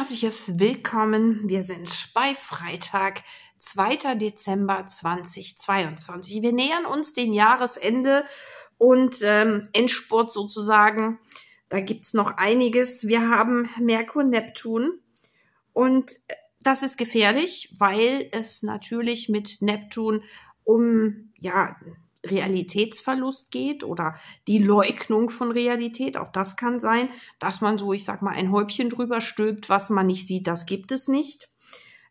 herzliches Willkommen. Wir sind bei Freitag, 2. Dezember 2022. Wir nähern uns dem Jahresende und ähm, Endspurt sozusagen. Da gibt's noch einiges. Wir haben Merkur, Neptun und das ist gefährlich, weil es natürlich mit Neptun um ja Realitätsverlust geht oder die Leugnung von Realität. Auch das kann sein, dass man so, ich sag mal, ein Häubchen drüber stülpt, was man nicht sieht, das gibt es nicht.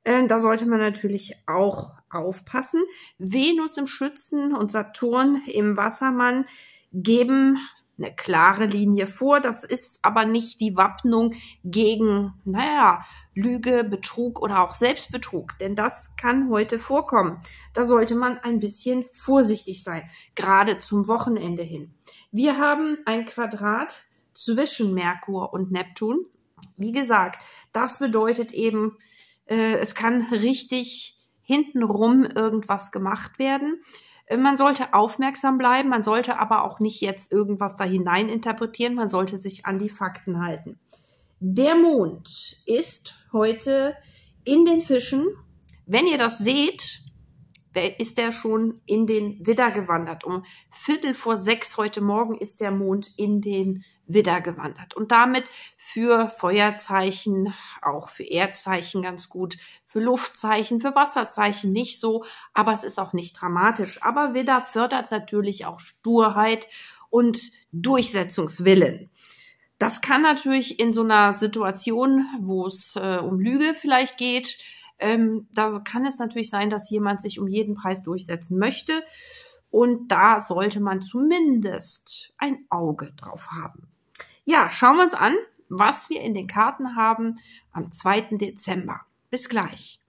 Äh, da sollte man natürlich auch aufpassen. Venus im Schützen und Saturn im Wassermann geben eine klare Linie vor. Das ist aber nicht die Wappnung gegen, naja, Lüge, Betrug oder auch Selbstbetrug, denn das kann heute vorkommen. Da sollte man ein bisschen vorsichtig sein, gerade zum Wochenende hin. Wir haben ein Quadrat zwischen Merkur und Neptun. Wie gesagt, das bedeutet eben, äh, es kann richtig hintenrum irgendwas gemacht werden. Man sollte aufmerksam bleiben, man sollte aber auch nicht jetzt irgendwas da hinein interpretieren, man sollte sich an die Fakten halten. Der Mond ist heute in den Fischen. Wenn ihr das seht, ist der schon in den Widder gewandert. Um Viertel vor sechs heute Morgen ist der Mond in den Widder gewandert. Und damit für Feuerzeichen, auch für Erdzeichen ganz gut, für Luftzeichen, für Wasserzeichen nicht so, aber es ist auch nicht dramatisch. Aber Widder fördert natürlich auch Sturheit und Durchsetzungswillen. Das kann natürlich in so einer Situation, wo es äh, um Lüge vielleicht geht, ähm, da kann es natürlich sein, dass jemand sich um jeden Preis durchsetzen möchte. Und da sollte man zumindest ein Auge drauf haben. Ja, schauen wir uns an, was wir in den Karten haben am 2. Dezember. Bis gleich.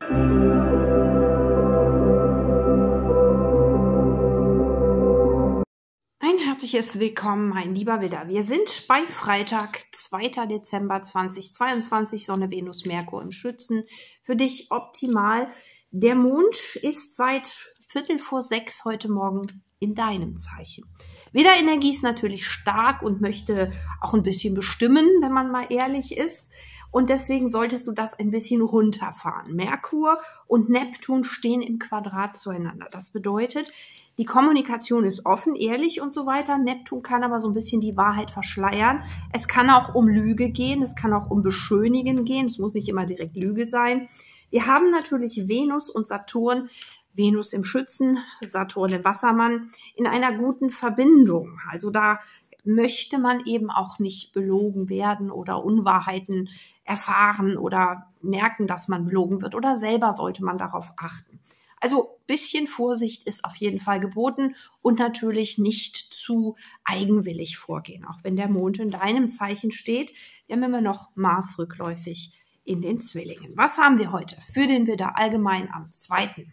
Herzliches Willkommen, mein lieber Widder. Wir sind bei Freitag, 2. Dezember 2022, Sonne, Venus, Merkur im Schützen. Für dich optimal. Der Mond ist seit Viertel vor sechs heute Morgen in deinem Zeichen. Widderenergie ist natürlich stark und möchte auch ein bisschen bestimmen, wenn man mal ehrlich ist. Und deswegen solltest du das ein bisschen runterfahren. Merkur und Neptun stehen im Quadrat zueinander. Das bedeutet, die Kommunikation ist offen, ehrlich und so weiter. Neptun kann aber so ein bisschen die Wahrheit verschleiern. Es kann auch um Lüge gehen, es kann auch um Beschönigen gehen. Es muss nicht immer direkt Lüge sein. Wir haben natürlich Venus und Saturn Venus im Schützen, Saturn im Wassermann, in einer guten Verbindung. Also da möchte man eben auch nicht belogen werden oder Unwahrheiten erfahren oder merken, dass man belogen wird oder selber sollte man darauf achten. Also bisschen Vorsicht ist auf jeden Fall geboten und natürlich nicht zu eigenwillig vorgehen, auch wenn der Mond in deinem Zeichen steht. Wir haben immer noch Mars rückläufig in den Zwillingen. Was haben wir heute für den Widder allgemein am zweiten?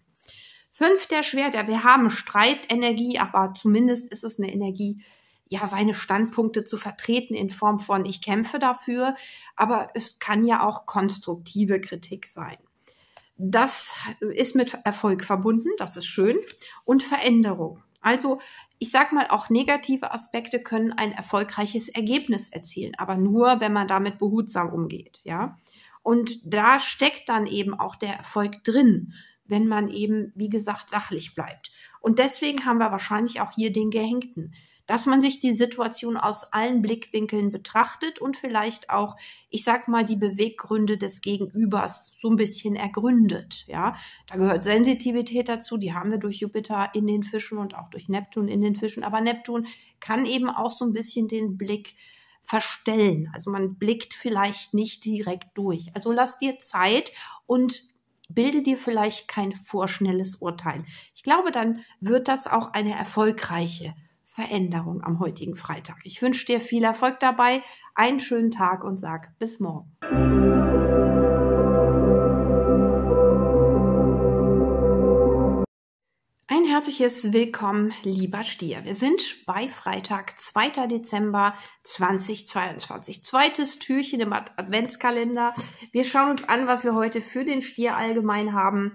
Fünf der Schwerter. Wir haben Streitenergie, aber zumindest ist es eine Energie, ja, seine Standpunkte zu vertreten in Form von ich kämpfe dafür, aber es kann ja auch konstruktive Kritik sein. Das ist mit Erfolg verbunden, das ist schön, und Veränderung. Also, ich sag mal, auch negative Aspekte können ein erfolgreiches Ergebnis erzielen, aber nur, wenn man damit behutsam umgeht, ja. Und da steckt dann eben auch der Erfolg drin wenn man eben, wie gesagt, sachlich bleibt. Und deswegen haben wir wahrscheinlich auch hier den Gehängten, dass man sich die Situation aus allen Blickwinkeln betrachtet und vielleicht auch, ich sag mal, die Beweggründe des Gegenübers so ein bisschen ergründet. Ja, da gehört Sensitivität dazu, die haben wir durch Jupiter in den Fischen und auch durch Neptun in den Fischen. Aber Neptun kann eben auch so ein bisschen den Blick verstellen. Also man blickt vielleicht nicht direkt durch. Also lass dir Zeit und bilde dir vielleicht kein vorschnelles Urteil. Ich glaube, dann wird das auch eine erfolgreiche Veränderung am heutigen Freitag. Ich wünsche dir viel Erfolg dabei, einen schönen Tag und sag bis morgen. Ein herzliches Willkommen, lieber Stier. Wir sind bei Freitag, 2. Dezember 2022. Zweites Türchen im Adventskalender. Wir schauen uns an, was wir heute für den Stier allgemein haben.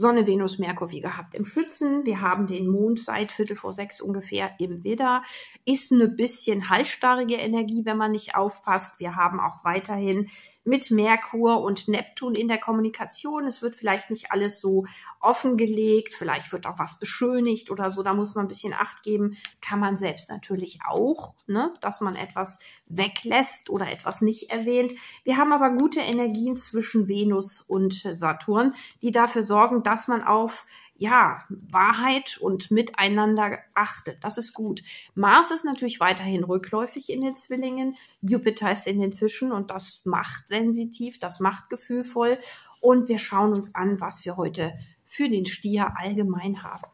Sonne, Venus, Merkur wie gehabt im Schützen. Wir haben den Mond seit Viertel vor sechs ungefähr im Widder. Ist eine bisschen halsstarrige Energie, wenn man nicht aufpasst. Wir haben auch weiterhin mit Merkur und Neptun in der Kommunikation. Es wird vielleicht nicht alles so offengelegt, vielleicht wird auch was beschönigt oder so. Da muss man ein bisschen Acht geben. Kann man selbst natürlich auch, ne? dass man etwas weglässt oder etwas nicht erwähnt. Wir haben aber gute Energien zwischen Venus und Saturn, die dafür sorgen, dass man auf ja, Wahrheit und Miteinander achtet. Das ist gut. Mars ist natürlich weiterhin rückläufig in den Zwillingen. Jupiter ist in den Fischen und das macht sensitiv, das macht gefühlvoll. Und wir schauen uns an, was wir heute für den Stier allgemein haben.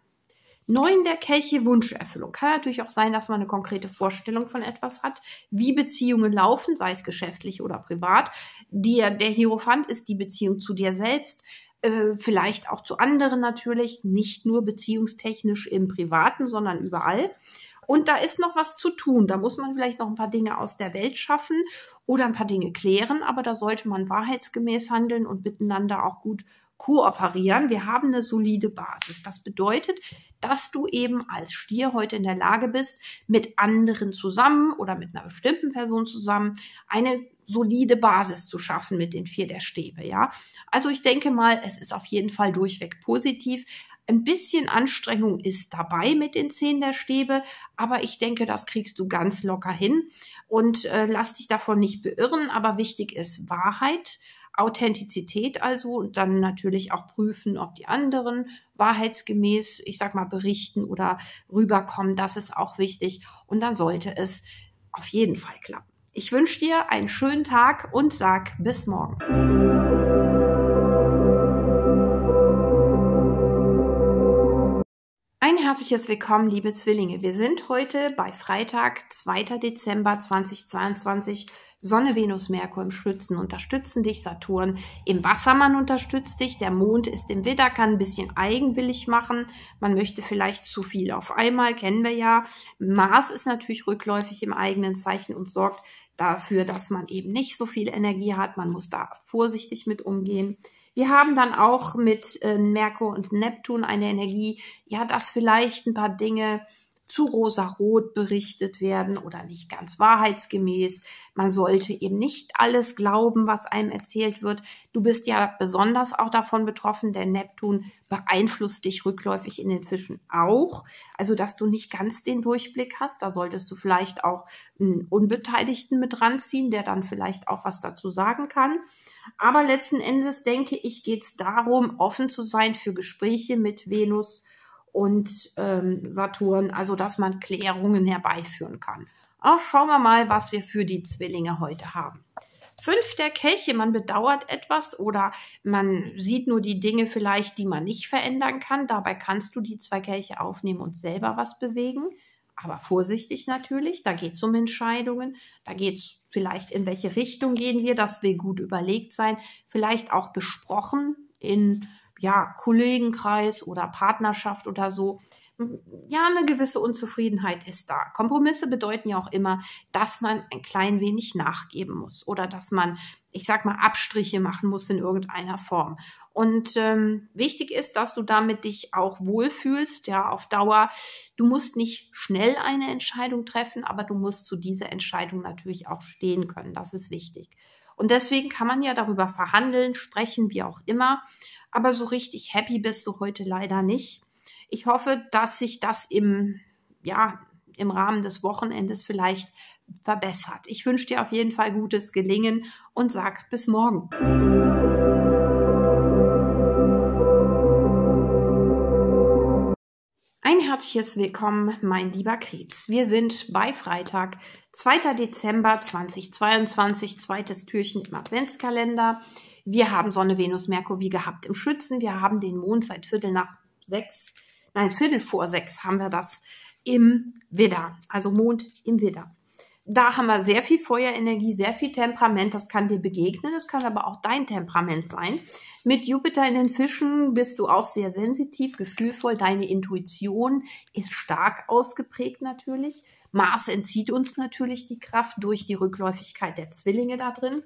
Neun der Kelche Wunscherfüllung. Kann natürlich auch sein, dass man eine konkrete Vorstellung von etwas hat, wie Beziehungen laufen, sei es geschäftlich oder privat. Der, der Hierophant ist die Beziehung zu dir selbst. Äh, vielleicht auch zu anderen natürlich, nicht nur beziehungstechnisch im Privaten, sondern überall. Und da ist noch was zu tun. Da muss man vielleicht noch ein paar Dinge aus der Welt schaffen oder ein paar Dinge klären, aber da sollte man wahrheitsgemäß handeln und miteinander auch gut kooperieren. Wir haben eine solide Basis. Das bedeutet, dass du eben als Stier heute in der Lage bist, mit anderen zusammen oder mit einer bestimmten Person zusammen eine solide Basis zu schaffen mit den vier der Stäbe, ja. Also ich denke mal, es ist auf jeden Fall durchweg positiv. Ein bisschen Anstrengung ist dabei mit den zehn der Stäbe, aber ich denke, das kriegst du ganz locker hin und äh, lass dich davon nicht beirren. Aber wichtig ist Wahrheit, Authentizität also und dann natürlich auch prüfen, ob die anderen wahrheitsgemäß, ich sag mal, berichten oder rüberkommen. Das ist auch wichtig und dann sollte es auf jeden Fall klappen. Ich wünsche dir einen schönen Tag und sag bis morgen. Ein herzliches Willkommen, liebe Zwillinge. Wir sind heute bei Freitag, 2. Dezember 2022. Sonne, Venus, Merkur im Schützen unterstützen dich, Saturn im Wassermann unterstützt dich, der Mond ist im Widder, kann ein bisschen eigenwillig machen, man möchte vielleicht zu viel auf einmal, kennen wir ja. Mars ist natürlich rückläufig im eigenen Zeichen und sorgt dafür, dass man eben nicht so viel Energie hat, man muss da vorsichtig mit umgehen. Wir haben dann auch mit äh, Merkur und Neptun eine Energie, ja, dass vielleicht ein paar Dinge zu rosarot berichtet werden oder nicht ganz wahrheitsgemäß. Man sollte eben nicht alles glauben, was einem erzählt wird. Du bist ja besonders auch davon betroffen, der Neptun beeinflusst dich rückläufig in den Fischen auch. Also, dass du nicht ganz den Durchblick hast. Da solltest du vielleicht auch einen Unbeteiligten mit ranziehen, der dann vielleicht auch was dazu sagen kann. Aber letzten Endes denke ich, geht es darum, offen zu sein für Gespräche mit Venus und ähm, Saturn, also dass man Klärungen herbeiführen kann. Auch schauen wir mal, was wir für die Zwillinge heute haben. Fünf der Kelche, man bedauert etwas oder man sieht nur die Dinge vielleicht, die man nicht verändern kann. Dabei kannst du die zwei Kelche aufnehmen und selber was bewegen. Aber vorsichtig natürlich, da geht es um Entscheidungen, da geht es vielleicht, in welche Richtung gehen wir, das will gut überlegt sein, vielleicht auch besprochen in ja, Kollegenkreis oder Partnerschaft oder so, ja, eine gewisse Unzufriedenheit ist da. Kompromisse bedeuten ja auch immer, dass man ein klein wenig nachgeben muss oder dass man, ich sag mal, Abstriche machen muss in irgendeiner Form. Und ähm, wichtig ist, dass du damit dich auch wohlfühlst, ja, auf Dauer. Du musst nicht schnell eine Entscheidung treffen, aber du musst zu dieser Entscheidung natürlich auch stehen können. Das ist wichtig. Und deswegen kann man ja darüber verhandeln, sprechen, wie auch immer aber so richtig happy bist du heute leider nicht. Ich hoffe, dass sich das im, ja, im Rahmen des Wochenendes vielleicht verbessert. Ich wünsche dir auf jeden Fall gutes Gelingen und sag bis morgen. Herzliches Willkommen, mein lieber Krebs. Wir sind bei Freitag, 2. Dezember 2022, zweites Türchen im Adventskalender. Wir haben Sonne, Venus, Merkur wie gehabt im Schützen. Wir haben den Mond seit Viertel nach sechs, nein, Viertel vor sechs haben wir das im Widder, also Mond im Widder. Da haben wir sehr viel Feuerenergie, sehr viel Temperament. Das kann dir begegnen. Das kann aber auch dein Temperament sein. Mit Jupiter in den Fischen bist du auch sehr sensitiv, gefühlvoll. Deine Intuition ist stark ausgeprägt natürlich. Mars entzieht uns natürlich die Kraft durch die Rückläufigkeit der Zwillinge da drin.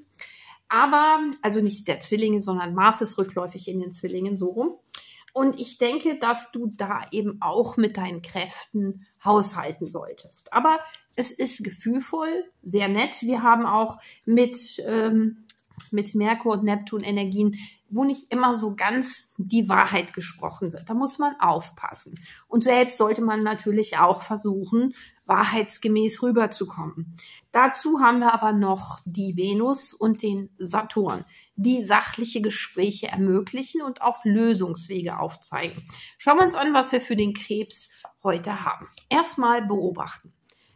Aber, also nicht der Zwillinge, sondern Mars ist rückläufig in den Zwillingen so rum. Und ich denke, dass du da eben auch mit deinen Kräften haushalten solltest. Aber es ist gefühlvoll, sehr nett. Wir haben auch mit, ähm, mit Merkur und Neptun Energien, wo nicht immer so ganz die Wahrheit gesprochen wird. Da muss man aufpassen. Und selbst sollte man natürlich auch versuchen, wahrheitsgemäß rüberzukommen. Dazu haben wir aber noch die Venus und den Saturn, die sachliche Gespräche ermöglichen und auch Lösungswege aufzeigen. Schauen wir uns an, was wir für den Krebs heute haben. Erstmal beobachten.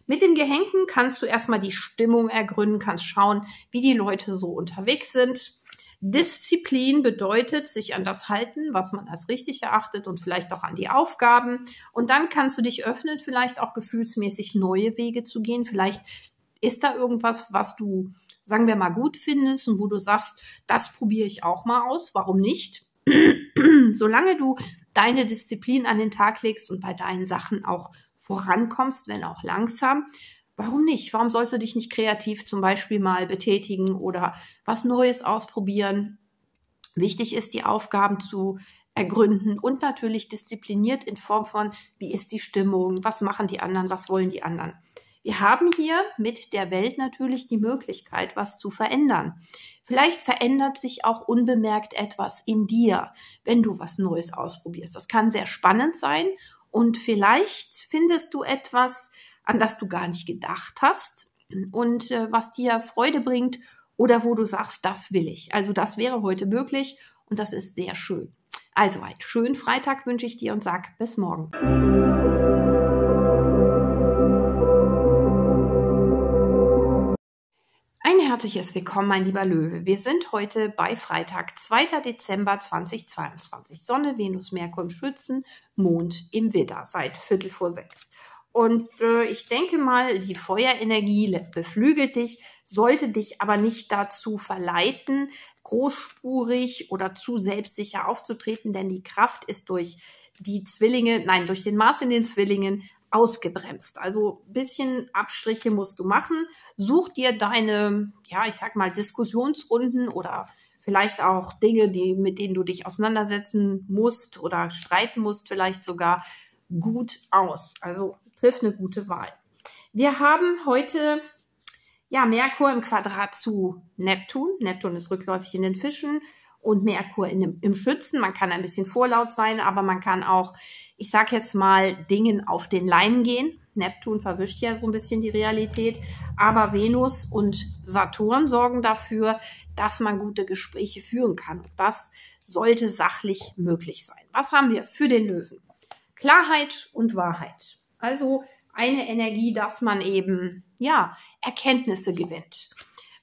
Mit dem Gehängten kannst du erstmal die Stimmung ergründen, kannst schauen, wie die Leute so unterwegs sind. Disziplin bedeutet, sich an das halten, was man als richtig erachtet und vielleicht auch an die Aufgaben. Und dann kannst du dich öffnen, vielleicht auch gefühlsmäßig neue Wege zu gehen. Vielleicht ist da irgendwas, was du, sagen wir mal, gut findest und wo du sagst, das probiere ich auch mal aus. Warum nicht? Solange du deine Disziplin an den Tag legst und bei deinen Sachen auch vorankommst, wenn auch langsam, warum nicht? Warum sollst du dich nicht kreativ zum Beispiel mal betätigen oder was Neues ausprobieren? Wichtig ist, die Aufgaben zu ergründen und natürlich diszipliniert in Form von, wie ist die Stimmung, was machen die anderen, was wollen die anderen. Wir haben hier mit der Welt natürlich die Möglichkeit, was zu verändern. Vielleicht verändert sich auch unbemerkt etwas in dir, wenn du was Neues ausprobierst. Das kann sehr spannend sein und vielleicht findest du etwas, an das du gar nicht gedacht hast und äh, was dir Freude bringt oder wo du sagst, das will ich. Also das wäre heute möglich und das ist sehr schön. Also einen schönen Freitag wünsche ich dir und sag bis morgen. Ein herzliches Willkommen, mein lieber Löwe. Wir sind heute bei Freitag, 2. Dezember 2022. Sonne, Venus, Merkur im Schützen, Mond im Widder seit Viertel vor sechs. Und äh, ich denke mal, die Feuerenergie beflügelt dich, sollte dich aber nicht dazu verleiten, großspurig oder zu selbstsicher aufzutreten, denn die Kraft ist durch die Zwillinge, nein, durch den Mars in den Zwillingen ausgebremst. Also bisschen Abstriche musst du machen. Such dir deine, ja, ich sag mal, Diskussionsrunden oder vielleicht auch Dinge, die, mit denen du dich auseinandersetzen musst oder streiten musst, vielleicht sogar gut aus. Also triff eine gute Wahl. Wir haben heute ja Merkur im Quadrat zu Neptun. Neptun ist rückläufig in den Fischen und Merkur in dem, im Schützen. Man kann ein bisschen vorlaut sein, aber man kann auch, ich sag jetzt mal, Dingen auf den Leim gehen. Neptun verwischt ja so ein bisschen die Realität, aber Venus und Saturn sorgen dafür, dass man gute Gespräche führen kann. Und das sollte sachlich möglich sein. Was haben wir für den Löwen? Klarheit und Wahrheit. Also eine Energie, dass man eben, ja, Erkenntnisse gewinnt.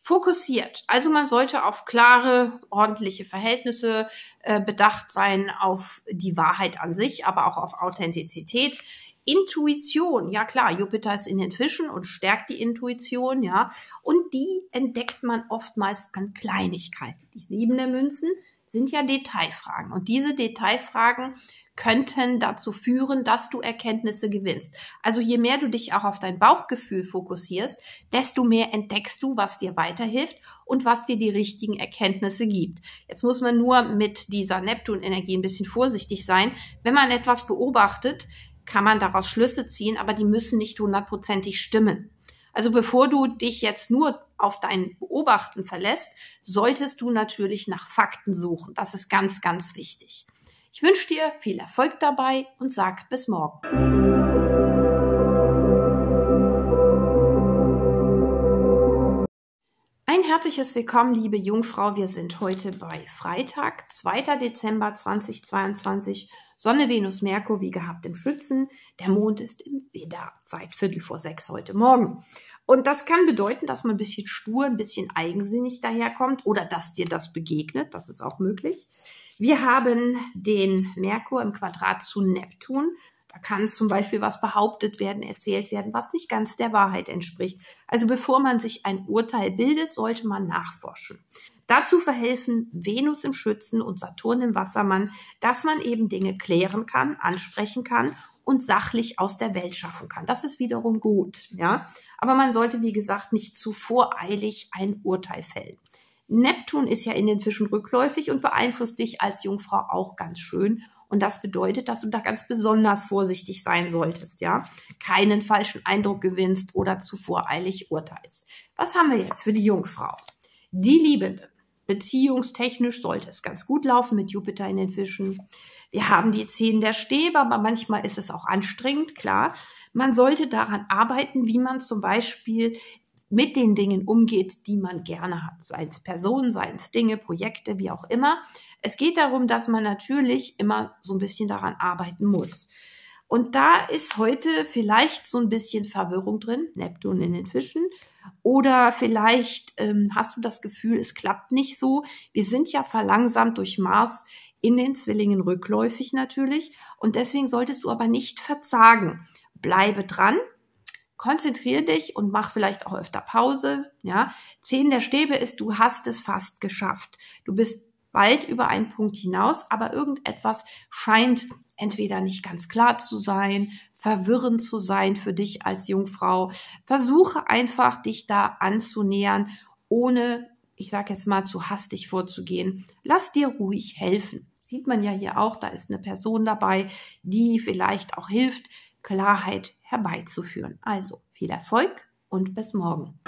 Fokussiert. Also man sollte auf klare, ordentliche Verhältnisse äh, bedacht sein, auf die Wahrheit an sich, aber auch auf Authentizität. Intuition, ja klar, Jupiter ist in den Fischen und stärkt die Intuition, ja. Und die entdeckt man oftmals an Kleinigkeiten. Die sieben der Münzen sind ja Detailfragen. Und diese Detailfragen könnten dazu führen, dass du Erkenntnisse gewinnst. Also je mehr du dich auch auf dein Bauchgefühl fokussierst, desto mehr entdeckst du, was dir weiterhilft und was dir die richtigen Erkenntnisse gibt. Jetzt muss man nur mit dieser Neptun-Energie ein bisschen vorsichtig sein. Wenn man etwas beobachtet, kann man daraus Schlüsse ziehen, aber die müssen nicht hundertprozentig stimmen. Also bevor du dich jetzt nur auf dein Beobachten verlässt, solltest du natürlich nach Fakten suchen. Das ist ganz, ganz wichtig. Ich wünsche dir viel Erfolg dabei und sag bis morgen. Ein herzliches Willkommen, liebe Jungfrau. Wir sind heute bei Freitag, 2. Dezember 2022. Sonne, Venus, Merkur, wie gehabt im Schützen. Der Mond ist im Widder seit Viertel vor sechs heute Morgen. Und das kann bedeuten, dass man ein bisschen stur, ein bisschen eigensinnig daherkommt oder dass dir das begegnet. Das ist auch möglich. Wir haben den Merkur im Quadrat zu Neptun. Da kann zum Beispiel was behauptet werden, erzählt werden, was nicht ganz der Wahrheit entspricht. Also bevor man sich ein Urteil bildet, sollte man nachforschen. Dazu verhelfen Venus im Schützen und Saturn im Wassermann, dass man eben Dinge klären kann, ansprechen kann und sachlich aus der Welt schaffen kann. Das ist wiederum gut, ja. Aber man sollte, wie gesagt, nicht zu voreilig ein Urteil fällen. Neptun ist ja in den Fischen rückläufig und beeinflusst dich als Jungfrau auch ganz schön. Und das bedeutet, dass du da ganz besonders vorsichtig sein solltest, ja. Keinen falschen Eindruck gewinnst oder zu voreilig urteilst. Was haben wir jetzt für die Jungfrau? Die Liebende. Beziehungstechnisch sollte es ganz gut laufen mit Jupiter in den Fischen. Wir haben die Zehn der Stäbe, aber manchmal ist es auch anstrengend, klar. Man sollte daran arbeiten, wie man zum Beispiel mit den Dingen umgeht, die man gerne hat. Seien es Personen, seien es Dinge, Projekte, wie auch immer. Es geht darum, dass man natürlich immer so ein bisschen daran arbeiten muss. Und da ist heute vielleicht so ein bisschen Verwirrung drin, Neptun in den Fischen. Oder vielleicht ähm, hast du das Gefühl, es klappt nicht so. Wir sind ja verlangsamt durch Mars in den Zwillingen rückläufig natürlich. Und deswegen solltest du aber nicht verzagen. Bleibe dran, konzentriere dich und mach vielleicht auch öfter Pause. Ja, zehn der Stäbe ist, du hast es fast geschafft. Du bist bald über einen Punkt hinaus, aber irgendetwas scheint entweder nicht ganz klar zu sein, verwirrend zu sein für dich als Jungfrau. Versuche einfach, dich da anzunähern, ohne, ich sage jetzt mal, zu hastig vorzugehen. Lass dir ruhig helfen. Sieht man ja hier auch, da ist eine Person dabei, die vielleicht auch hilft, Klarheit herbeizuführen. Also viel Erfolg und bis morgen.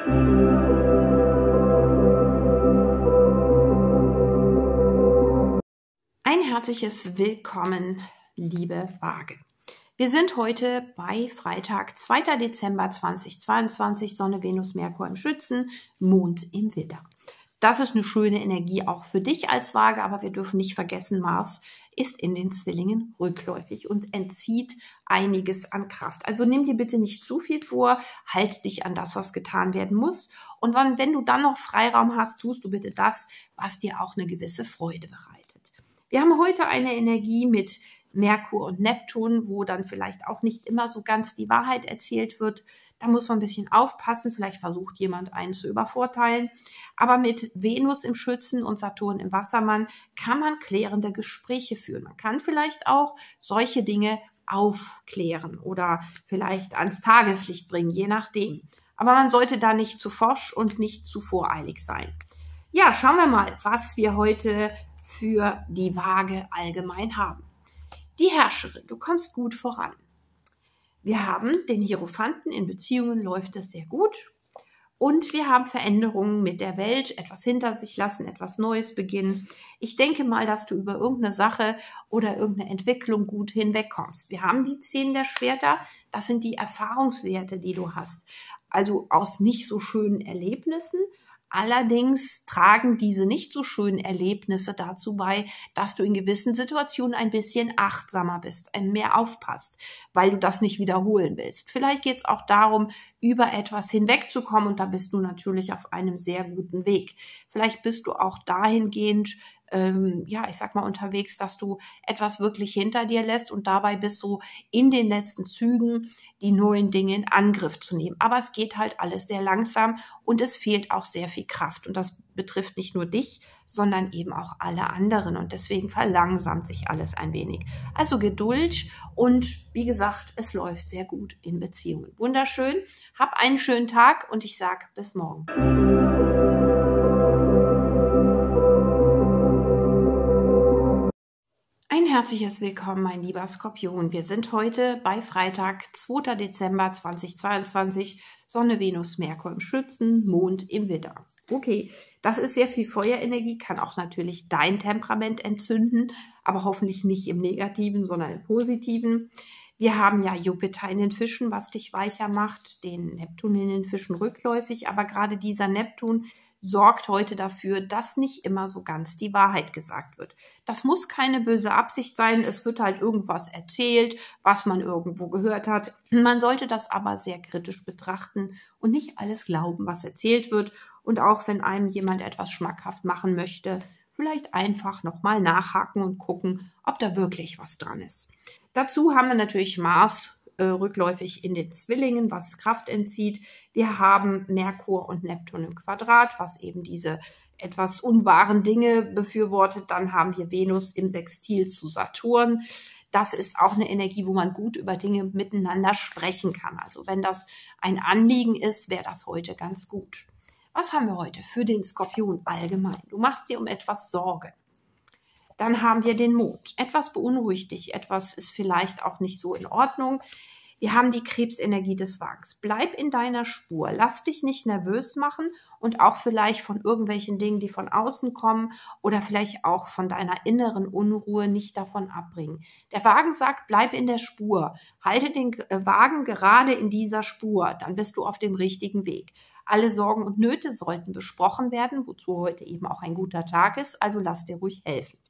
Ein herzliches Willkommen, liebe Waage. Wir sind heute bei Freitag, 2. Dezember 2022, Sonne, Venus, Merkur im Schützen, Mond im Widder. Das ist eine schöne Energie auch für dich als Waage, aber wir dürfen nicht vergessen, Mars ist in den Zwillingen rückläufig und entzieht einiges an Kraft. Also nimm dir bitte nicht zu viel vor, halt dich an das, was getan werden muss. Und wenn, wenn du dann noch Freiraum hast, tust du bitte das, was dir auch eine gewisse Freude bereitet. Wir haben heute eine Energie mit Merkur und Neptun, wo dann vielleicht auch nicht immer so ganz die Wahrheit erzählt wird. Da muss man ein bisschen aufpassen. Vielleicht versucht jemand einen zu übervorteilen. Aber mit Venus im Schützen und Saturn im Wassermann kann man klärende Gespräche führen. Man kann vielleicht auch solche Dinge aufklären oder vielleicht ans Tageslicht bringen, je nachdem. Aber man sollte da nicht zu forsch und nicht zu voreilig sein. Ja, schauen wir mal, was wir heute für die Waage allgemein haben. Die Herrscherin, du kommst gut voran. Wir haben den Hierophanten, in Beziehungen läuft es sehr gut. Und wir haben Veränderungen mit der Welt, etwas hinter sich lassen, etwas Neues beginnen. Ich denke mal, dass du über irgendeine Sache oder irgendeine Entwicklung gut hinwegkommst. Wir haben die Zehn der Schwerter, das sind die Erfahrungswerte, die du hast. Also aus nicht so schönen Erlebnissen, Allerdings tragen diese nicht so schönen Erlebnisse dazu bei, dass du in gewissen Situationen ein bisschen achtsamer bist, ein mehr aufpasst, weil du das nicht wiederholen willst. Vielleicht geht es auch darum, über etwas hinwegzukommen und da bist du natürlich auf einem sehr guten Weg. Vielleicht bist du auch dahingehend ähm, ja, ich sag mal, unterwegs, dass du etwas wirklich hinter dir lässt und dabei bist du in den letzten Zügen, die neuen Dinge in Angriff zu nehmen. Aber es geht halt alles sehr langsam und es fehlt auch sehr viel Kraft. Und das betrifft nicht nur dich, sondern eben auch alle anderen. Und deswegen verlangsamt sich alles ein wenig. Also Geduld und wie gesagt, es läuft sehr gut in Beziehungen. Wunderschön. Hab einen schönen Tag und ich sag bis morgen. Herzliches Willkommen, mein lieber Skorpion. Wir sind heute bei Freitag, 2. Dezember 2022. Sonne, Venus, Merkur im Schützen, Mond im Widder. Okay, das ist sehr viel Feuerenergie, kann auch natürlich dein Temperament entzünden, aber hoffentlich nicht im Negativen, sondern im Positiven. Wir haben ja Jupiter in den Fischen, was dich weicher macht, den Neptun in den Fischen rückläufig, aber gerade dieser Neptun sorgt heute dafür, dass nicht immer so ganz die Wahrheit gesagt wird. Das muss keine böse Absicht sein. Es wird halt irgendwas erzählt, was man irgendwo gehört hat. Man sollte das aber sehr kritisch betrachten und nicht alles glauben, was erzählt wird. Und auch wenn einem jemand etwas schmackhaft machen möchte, vielleicht einfach nochmal nachhaken und gucken, ob da wirklich was dran ist. Dazu haben wir natürlich Mars äh, rückläufig in den Zwillingen, was Kraft entzieht. Wir haben Merkur und Neptun im Quadrat, was eben diese etwas unwahren Dinge befürwortet. Dann haben wir Venus im Sextil zu Saturn. Das ist auch eine Energie, wo man gut über Dinge miteinander sprechen kann. Also wenn das ein Anliegen ist, wäre das heute ganz gut. Was haben wir heute für den Skorpion allgemein? Du machst dir um etwas Sorge. Dann haben wir den Mond. Etwas beunruhigt dich, etwas ist vielleicht auch nicht so in Ordnung. Wir haben die Krebsenergie des Wagens. Bleib in deiner Spur. Lass dich nicht nervös machen und auch vielleicht von irgendwelchen Dingen, die von außen kommen oder vielleicht auch von deiner inneren Unruhe nicht davon abbringen. Der Wagen sagt, bleib in der Spur. Halte den äh, Wagen gerade in dieser Spur. Dann bist du auf dem richtigen Weg. Alle Sorgen und Nöte sollten besprochen werden, wozu heute eben auch ein guter Tag ist. Also lass dir ruhig helfen.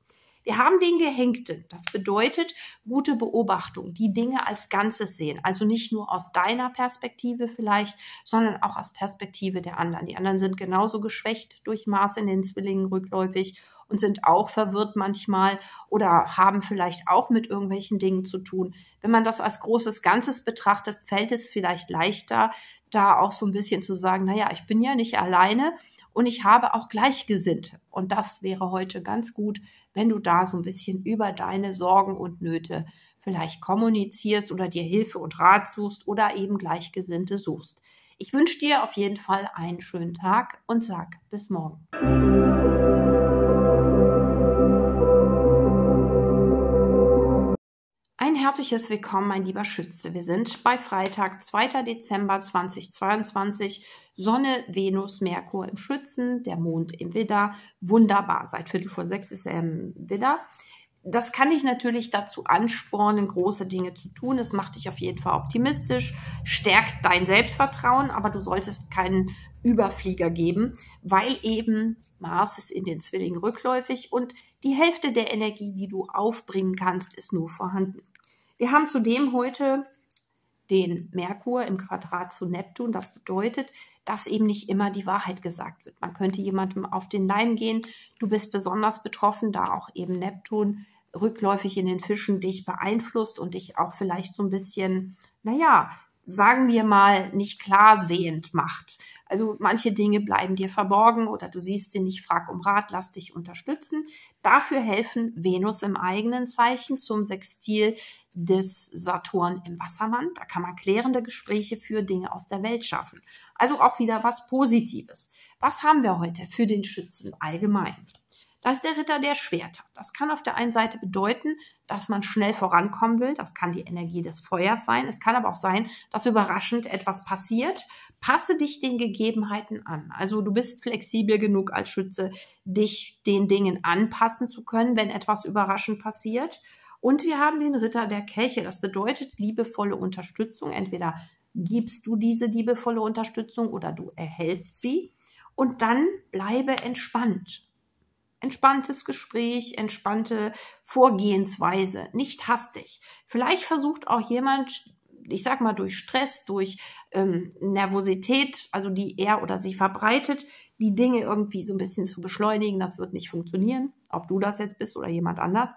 Wir haben den Gehängten. Das bedeutet gute Beobachtung, die Dinge als Ganzes sehen. Also nicht nur aus deiner Perspektive vielleicht, sondern auch aus Perspektive der anderen. Die anderen sind genauso geschwächt durch Mars in den Zwillingen rückläufig und sind auch verwirrt manchmal oder haben vielleicht auch mit irgendwelchen Dingen zu tun. Wenn man das als großes Ganzes betrachtet, fällt es vielleicht leichter, da auch so ein bisschen zu sagen, naja, ich bin ja nicht alleine und ich habe auch Gleichgesinnte. Und das wäre heute ganz gut, wenn du da so ein bisschen über deine Sorgen und Nöte vielleicht kommunizierst oder dir Hilfe und Rat suchst oder eben Gleichgesinnte suchst. Ich wünsche dir auf jeden Fall einen schönen Tag und sag bis morgen. Ein herzliches Willkommen, mein lieber Schütze. Wir sind bei Freitag, 2. Dezember 2022. Sonne, Venus, Merkur im Schützen, der Mond im Widder. Wunderbar. Seit Viertel vor sechs ist er im Widder. Das kann dich natürlich dazu anspornen, große Dinge zu tun. Es macht dich auf jeden Fall optimistisch, stärkt dein Selbstvertrauen, aber du solltest keinen Überflieger geben, weil eben Mars ist in den Zwillingen rückläufig und die Hälfte der Energie, die du aufbringen kannst, ist nur vorhanden. Wir haben zudem heute den Merkur im Quadrat zu Neptun. Das bedeutet, dass eben nicht immer die Wahrheit gesagt wird. Man könnte jemandem auf den Leim gehen, du bist besonders betroffen, da auch eben Neptun rückläufig in den Fischen dich beeinflusst und dich auch vielleicht so ein bisschen, naja, sagen wir mal, nicht klar sehend macht. Also manche Dinge bleiben dir verborgen oder du siehst sie nicht, frag um Rat, lass dich unterstützen. Dafür helfen Venus im eigenen Zeichen zum Sextil des Saturn im Wassermann. Da kann man klärende Gespräche für Dinge aus der Welt schaffen. Also auch wieder was Positives. Was haben wir heute für den Schützen allgemein? Das ist der Ritter der Schwerter. Das kann auf der einen Seite bedeuten, dass man schnell vorankommen will. Das kann die Energie des Feuers sein. Es kann aber auch sein, dass überraschend etwas passiert. Passe dich den Gegebenheiten an. Also du bist flexibel genug als Schütze, dich den Dingen anpassen zu können, wenn etwas überraschend passiert. Und wir haben den Ritter der Kelche. Das bedeutet liebevolle Unterstützung. Entweder gibst du diese liebevolle Unterstützung oder du erhältst sie. Und dann bleibe entspannt entspanntes Gespräch, entspannte Vorgehensweise, nicht hastig. Vielleicht versucht auch jemand, ich sag mal, durch Stress, durch ähm, Nervosität, also die er oder sie verbreitet, die Dinge irgendwie so ein bisschen zu beschleunigen. Das wird nicht funktionieren, ob du das jetzt bist oder jemand anders.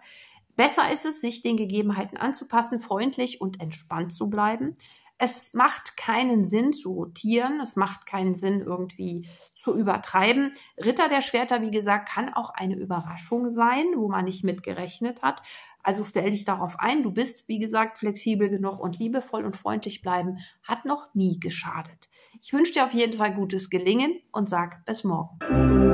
Besser ist es, sich den Gegebenheiten anzupassen, freundlich und entspannt zu bleiben. Es macht keinen Sinn zu rotieren, es macht keinen Sinn irgendwie zu übertreiben. Ritter der Schwerter, wie gesagt, kann auch eine Überraschung sein, wo man nicht mit gerechnet hat. Also stell dich darauf ein, du bist, wie gesagt, flexibel genug und liebevoll und freundlich bleiben, hat noch nie geschadet. Ich wünsche dir auf jeden Fall gutes Gelingen und sag bis morgen.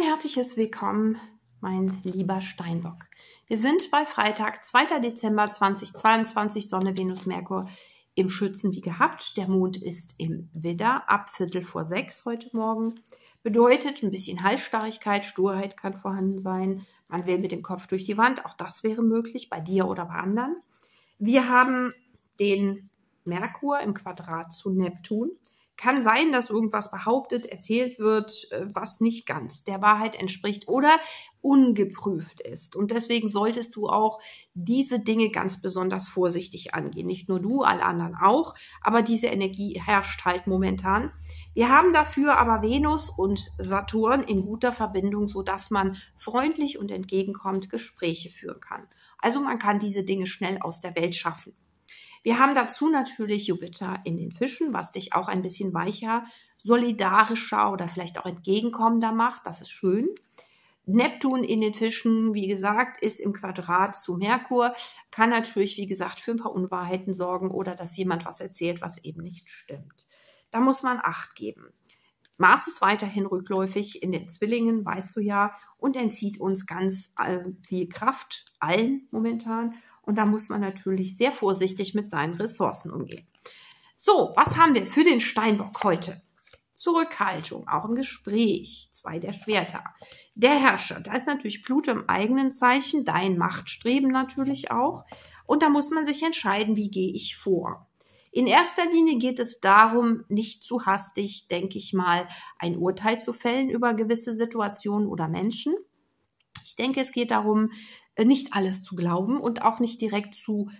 Ein herzliches Willkommen mein lieber Steinbock. Wir sind bei Freitag, 2. Dezember 2022, Sonne, Venus, Merkur im Schützen wie gehabt. Der Mond ist im Widder ab Viertel vor sechs heute Morgen. Bedeutet, ein bisschen Halsstarrigkeit, Sturheit kann vorhanden sein. Man will mit dem Kopf durch die Wand, auch das wäre möglich, bei dir oder bei anderen. Wir haben den Merkur im Quadrat zu Neptun kann sein, dass irgendwas behauptet, erzählt wird, äh, was nicht ganz der Wahrheit entspricht oder ungeprüft ist. Und deswegen solltest du auch diese Dinge ganz besonders vorsichtig angehen. Nicht nur du, alle anderen auch, aber diese Energie herrscht halt momentan. Wir haben dafür aber Venus und Saturn in guter Verbindung, so dass man freundlich und entgegenkommt Gespräche führen kann. Also man kann diese Dinge schnell aus der Welt schaffen. Wir haben dazu natürlich Jupiter in den Fischen, was dich auch ein bisschen weicher, solidarischer oder vielleicht auch entgegenkommender macht. Das ist schön. Neptun in den Fischen, wie gesagt, ist im Quadrat zu Merkur, kann natürlich, wie gesagt, für ein paar Unwahrheiten sorgen oder dass jemand was erzählt, was eben nicht stimmt. Da muss man Acht geben. Mars ist weiterhin rückläufig in den Zwillingen, weißt du ja, und entzieht uns ganz äh, viel Kraft, allen momentan. Und da muss man natürlich sehr vorsichtig mit seinen Ressourcen umgehen. So, was haben wir für den Steinbock heute? Zurückhaltung, auch im Gespräch. Zwei der Schwerter. Der Herrscher, da ist natürlich Pluto im eigenen Zeichen, dein Machtstreben natürlich auch. Und da muss man sich entscheiden, wie gehe ich vor. In erster Linie geht es darum, nicht zu hastig, denke ich mal, ein Urteil zu fällen über gewisse Situationen oder Menschen. Ich denke, es geht darum, nicht alles zu glauben und auch nicht direkt zu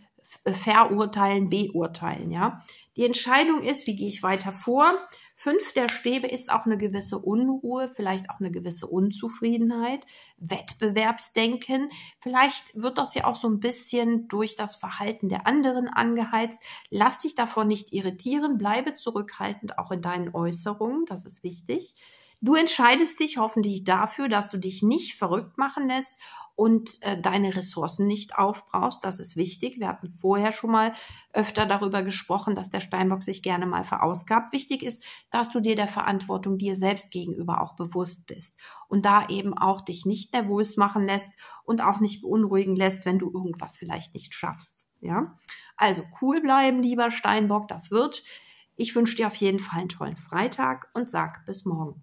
äh, verurteilen, beurteilen, ja. Die Entscheidung ist, wie gehe ich weiter vor? Fünf der Stäbe ist auch eine gewisse Unruhe, vielleicht auch eine gewisse Unzufriedenheit, Wettbewerbsdenken. Vielleicht wird das ja auch so ein bisschen durch das Verhalten der anderen angeheizt. Lass dich davon nicht irritieren, bleibe zurückhaltend auch in deinen Äußerungen, das ist wichtig. Du entscheidest dich hoffentlich dafür, dass du dich nicht verrückt machen lässt und äh, deine Ressourcen nicht aufbrauchst. Das ist wichtig. Wir hatten vorher schon mal öfter darüber gesprochen, dass der Steinbock sich gerne mal verausgabt. Wichtig ist, dass du dir der Verantwortung dir selbst gegenüber auch bewusst bist und da eben auch dich nicht nervös machen lässt und auch nicht beunruhigen lässt, wenn du irgendwas vielleicht nicht schaffst. Ja, also cool bleiben, lieber Steinbock. Das wird. Ich wünsche dir auf jeden Fall einen tollen Freitag und sag bis morgen.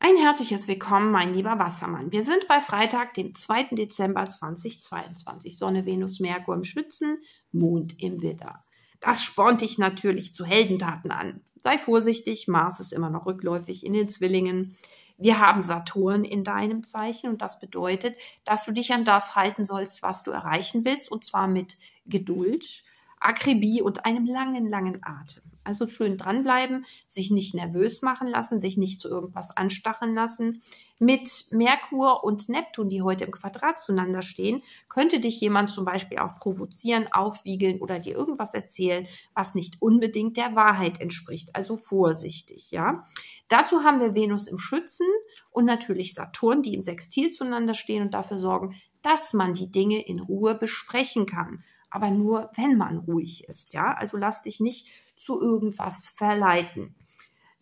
Ein herzliches Willkommen, mein lieber Wassermann. Wir sind bei Freitag, dem 2. Dezember 2022. Sonne, Venus, Merkur im Schützen, Mond im Widder. Das spornt dich natürlich zu Heldentaten an. Sei vorsichtig, Mars ist immer noch rückläufig in den Zwillingen. Wir haben Saturn in deinem Zeichen und das bedeutet, dass du dich an das halten sollst, was du erreichen willst und zwar mit Geduld, Akribie und einem langen, langen Atem. Also schön dranbleiben, sich nicht nervös machen lassen, sich nicht zu irgendwas anstacheln lassen. Mit Merkur und Neptun, die heute im Quadrat zueinander stehen, könnte dich jemand zum Beispiel auch provozieren, aufwiegeln oder dir irgendwas erzählen, was nicht unbedingt der Wahrheit entspricht. Also vorsichtig, ja. Dazu haben wir Venus im Schützen und natürlich Saturn, die im Sextil zueinander stehen und dafür sorgen, dass man die Dinge in Ruhe besprechen kann aber nur, wenn man ruhig ist, ja. Also lass dich nicht zu irgendwas verleiten.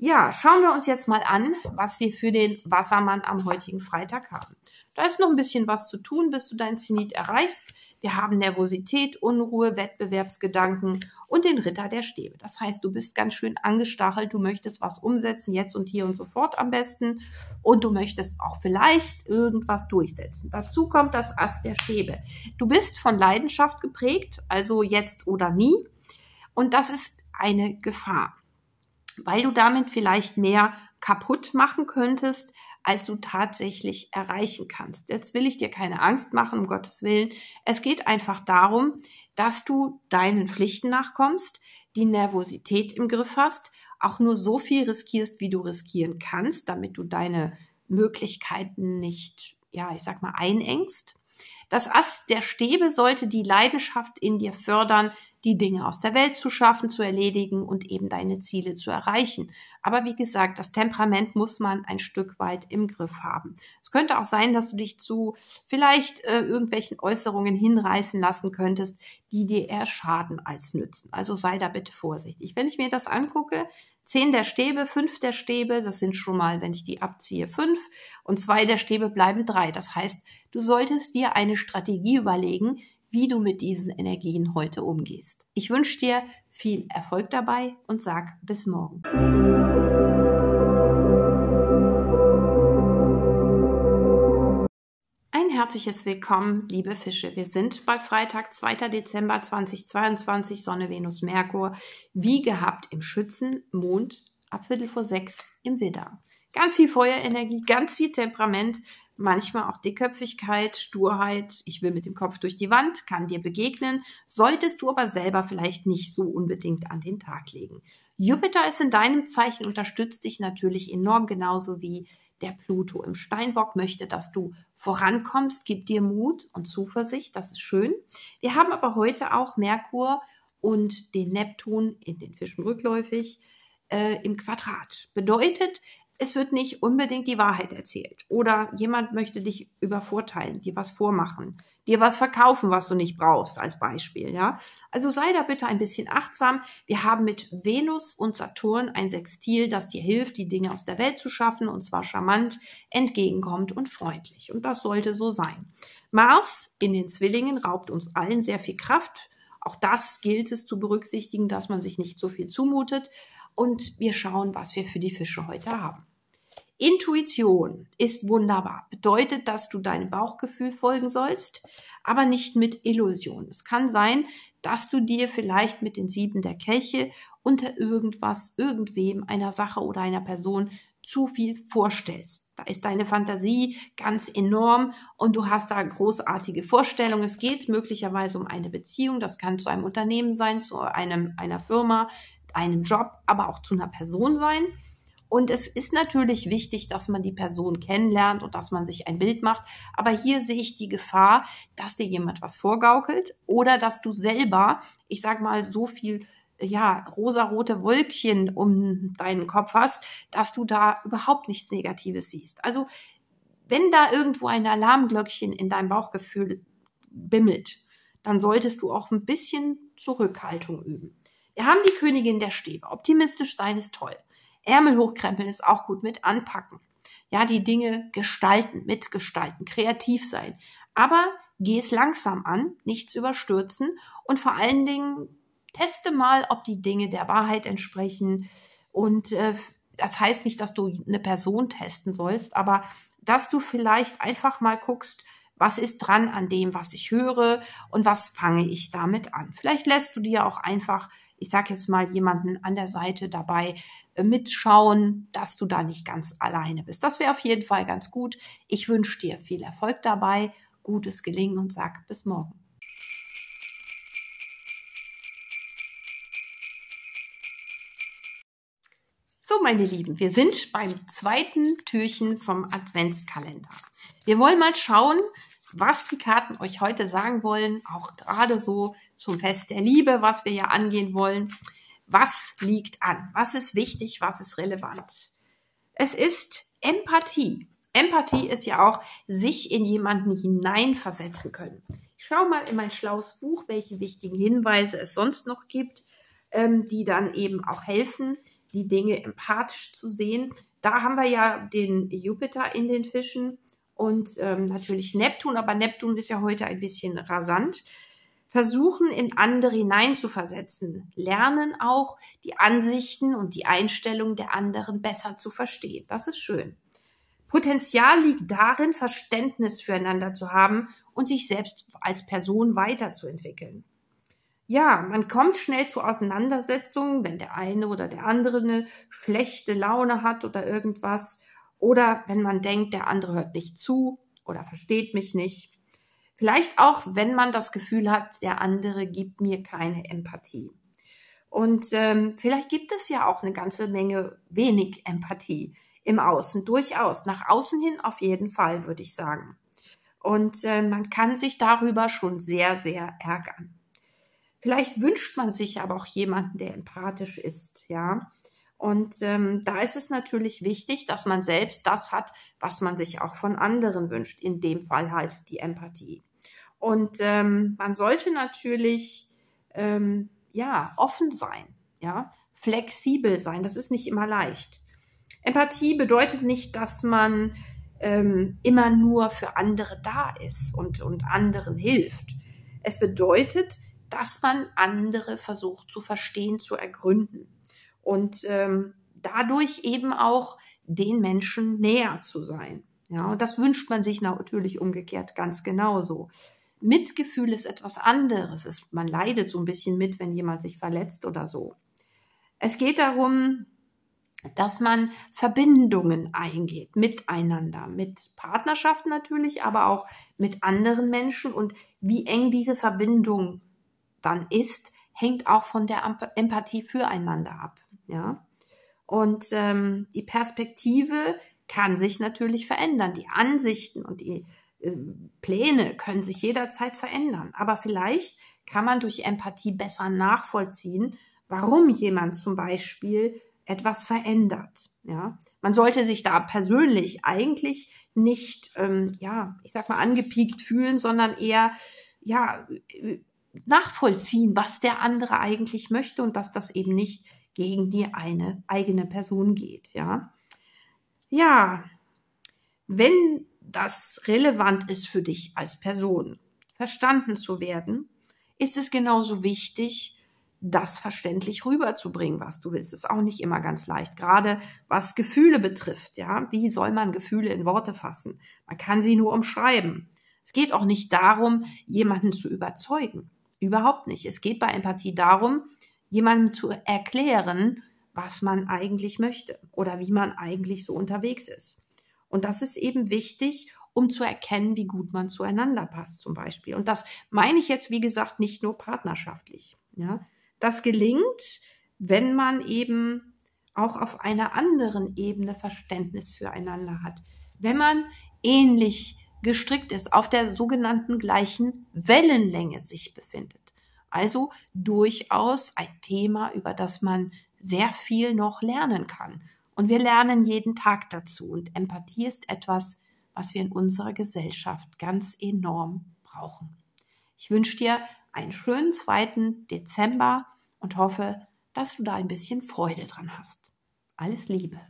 Ja, schauen wir uns jetzt mal an, was wir für den Wassermann am heutigen Freitag haben. Da ist noch ein bisschen was zu tun, bis du dein Zenit erreichst. Wir haben Nervosität, Unruhe, Wettbewerbsgedanken und den Ritter der Stäbe. Das heißt, du bist ganz schön angestachelt, du möchtest was umsetzen, jetzt und hier und sofort am besten. Und du möchtest auch vielleicht irgendwas durchsetzen. Dazu kommt das Ass der Stäbe. Du bist von Leidenschaft geprägt, also jetzt oder nie. Und das ist eine Gefahr, weil du damit vielleicht mehr kaputt machen könntest, als du tatsächlich erreichen kannst. Jetzt will ich dir keine Angst machen, um Gottes Willen. Es geht einfach darum, dass du deinen Pflichten nachkommst, die Nervosität im Griff hast, auch nur so viel riskierst, wie du riskieren kannst, damit du deine Möglichkeiten nicht, ja, ich sag mal, einengst. Das Ast der Stäbe sollte die Leidenschaft in dir fördern, die Dinge aus der Welt zu schaffen, zu erledigen und eben deine Ziele zu erreichen. Aber wie gesagt, das Temperament muss man ein Stück weit im Griff haben. Es könnte auch sein, dass du dich zu vielleicht äh, irgendwelchen Äußerungen hinreißen lassen könntest, die dir eher schaden als nützen. Also sei da bitte vorsichtig. Wenn ich mir das angucke, zehn der Stäbe, fünf der Stäbe, das sind schon mal, wenn ich die abziehe, fünf und zwei der Stäbe bleiben drei. Das heißt, du solltest dir eine Strategie überlegen, wie du mit diesen Energien heute umgehst. Ich wünsche dir viel Erfolg dabei und sag bis morgen. Ein herzliches Willkommen, liebe Fische. Wir sind bei Freitag, 2. Dezember 2022, Sonne, Venus, Merkur, wie gehabt im Schützen, Mond ab Viertel vor sechs im Widder. Ganz viel Feuerenergie, ganz viel Temperament, manchmal auch Dickköpfigkeit, Sturheit, ich will mit dem Kopf durch die Wand, kann dir begegnen, solltest du aber selber vielleicht nicht so unbedingt an den Tag legen. Jupiter ist in deinem Zeichen, unterstützt dich natürlich enorm, genauso wie der Pluto im Steinbock möchte, dass du vorankommst, gibt dir Mut und Zuversicht, das ist schön. Wir haben aber heute auch Merkur und den Neptun in den Fischen rückläufig äh, im Quadrat. Bedeutet, es wird nicht unbedingt die Wahrheit erzählt. Oder jemand möchte dich übervorteilen, dir was vormachen, dir was verkaufen, was du nicht brauchst, als Beispiel, ja. Also sei da bitte ein bisschen achtsam. Wir haben mit Venus und Saturn ein Sextil, das dir hilft, die Dinge aus der Welt zu schaffen, und zwar charmant, entgegenkommt und freundlich. Und das sollte so sein. Mars in den Zwillingen raubt uns allen sehr viel Kraft. Auch das gilt es zu berücksichtigen, dass man sich nicht so viel zumutet. Und wir schauen, was wir für die Fische heute haben. Intuition ist wunderbar. Bedeutet, dass du deinem Bauchgefühl folgen sollst, aber nicht mit Illusion. Es kann sein, dass du dir vielleicht mit den Sieben der Kelche unter irgendwas, irgendwem, einer Sache oder einer Person zu viel vorstellst. Da ist deine Fantasie ganz enorm und du hast da großartige Vorstellungen. Es geht möglicherweise um eine Beziehung, das kann zu einem Unternehmen sein, zu einem, einer Firma, einem Job, aber auch zu einer Person sein. Und es ist natürlich wichtig, dass man die Person kennenlernt und dass man sich ein Bild macht. Aber hier sehe ich die Gefahr, dass dir jemand was vorgaukelt oder dass du selber, ich sag mal, so viel ja, rosarote Wolkchen um deinen Kopf hast, dass du da überhaupt nichts Negatives siehst. Also, wenn da irgendwo ein Alarmglöckchen in deinem Bauchgefühl bimmelt, dann solltest du auch ein bisschen Zurückhaltung üben. Wir haben die Königin der Stäbe. Optimistisch sein ist toll. Ärmel hochkrempeln ist auch gut mit anpacken. Ja, die Dinge gestalten, mitgestalten, kreativ sein. Aber geh es langsam an, nichts überstürzen und vor allen Dingen teste mal, ob die Dinge der Wahrheit entsprechen. Und äh, das heißt nicht, dass du eine Person testen sollst, aber dass du vielleicht einfach mal guckst, was ist dran an dem, was ich höre und was fange ich damit an. Vielleicht lässt du dir auch einfach ich sage jetzt mal, jemanden an der Seite dabei mitschauen, dass du da nicht ganz alleine bist. Das wäre auf jeden Fall ganz gut. Ich wünsche dir viel Erfolg dabei, gutes Gelingen und sag bis morgen. So, meine Lieben, wir sind beim zweiten Türchen vom Adventskalender. Wir wollen mal schauen, was die Karten euch heute sagen wollen, auch gerade so zum Fest der Liebe, was wir ja angehen wollen. Was liegt an? Was ist wichtig? Was ist relevant? Es ist Empathie. Empathie ist ja auch sich in jemanden hineinversetzen können. Ich schaue mal in mein schlaues Buch, welche wichtigen Hinweise es sonst noch gibt, ähm, die dann eben auch helfen, die Dinge empathisch zu sehen. Da haben wir ja den Jupiter in den Fischen und ähm, natürlich Neptun, aber Neptun ist ja heute ein bisschen rasant. Versuchen, in andere hineinzuversetzen, lernen auch die Ansichten und die Einstellung der anderen besser zu verstehen. Das ist schön. Potenzial liegt darin, Verständnis füreinander zu haben und sich selbst als Person weiterzuentwickeln. Ja, man kommt schnell zu Auseinandersetzungen, wenn der eine oder der andere eine schlechte Laune hat oder irgendwas oder wenn man denkt, der andere hört nicht zu oder versteht mich nicht. Vielleicht auch, wenn man das Gefühl hat, der andere gibt mir keine Empathie. Und ähm, vielleicht gibt es ja auch eine ganze Menge wenig Empathie im Außen, durchaus. Nach außen hin auf jeden Fall, würde ich sagen. Und äh, man kann sich darüber schon sehr, sehr ärgern. Vielleicht wünscht man sich aber auch jemanden, der empathisch ist, ja. Und ähm, da ist es natürlich wichtig, dass man selbst das hat, was man sich auch von anderen wünscht. In dem Fall halt die Empathie. Und ähm, man sollte natürlich ähm, ja offen sein, ja flexibel sein. Das ist nicht immer leicht. Empathie bedeutet nicht, dass man ähm, immer nur für andere da ist und, und anderen hilft. Es bedeutet, dass man andere versucht zu verstehen, zu ergründen und ähm, dadurch eben auch den Menschen näher zu sein. Ja, und das wünscht man sich natürlich umgekehrt ganz genauso. Mitgefühl ist etwas anderes. Es, man leidet so ein bisschen mit, wenn jemand sich verletzt oder so. Es geht darum, dass man Verbindungen eingeht miteinander, mit Partnerschaften natürlich, aber auch mit anderen Menschen. Und wie eng diese Verbindung dann ist, hängt auch von der Empathie füreinander ab. Ja. Und ähm, die Perspektive kann sich natürlich verändern. Die Ansichten und die Pläne können sich jederzeit verändern. Aber vielleicht kann man durch Empathie besser nachvollziehen, warum jemand zum Beispiel etwas verändert. Ja, man sollte sich da persönlich eigentlich nicht, ähm, ja, ich sag mal, angepiekt fühlen, sondern eher, ja, nachvollziehen, was der andere eigentlich möchte und dass das eben nicht gegen die eine eigene Person geht, ja. Ja, wenn das relevant ist für dich als Person, verstanden zu werden, ist es genauso wichtig, das verständlich rüberzubringen, was du willst. Ist auch nicht immer ganz leicht, gerade was Gefühle betrifft. Ja, wie soll man Gefühle in Worte fassen? Man kann sie nur umschreiben. Es geht auch nicht darum, jemanden zu überzeugen. Überhaupt nicht. Es geht bei Empathie darum, jemandem zu erklären, was man eigentlich möchte oder wie man eigentlich so unterwegs ist. Und das ist eben wichtig, um zu erkennen, wie gut man zueinander passt, zum Beispiel. Und das meine ich jetzt, wie gesagt, nicht nur partnerschaftlich. Ja, das gelingt, wenn man eben auch auf einer anderen Ebene Verständnis füreinander hat. Wenn man ähnlich gestrickt ist, auf der sogenannten gleichen Wellenlänge sich befindet. Also durchaus ein Thema, über das man sehr viel noch lernen kann. Und wir lernen jeden Tag dazu. Und Empathie ist etwas, was wir in unserer Gesellschaft ganz enorm brauchen. Ich wünsche dir einen schönen zweiten Dezember und hoffe, dass du da ein bisschen Freude dran hast. Alles Liebe.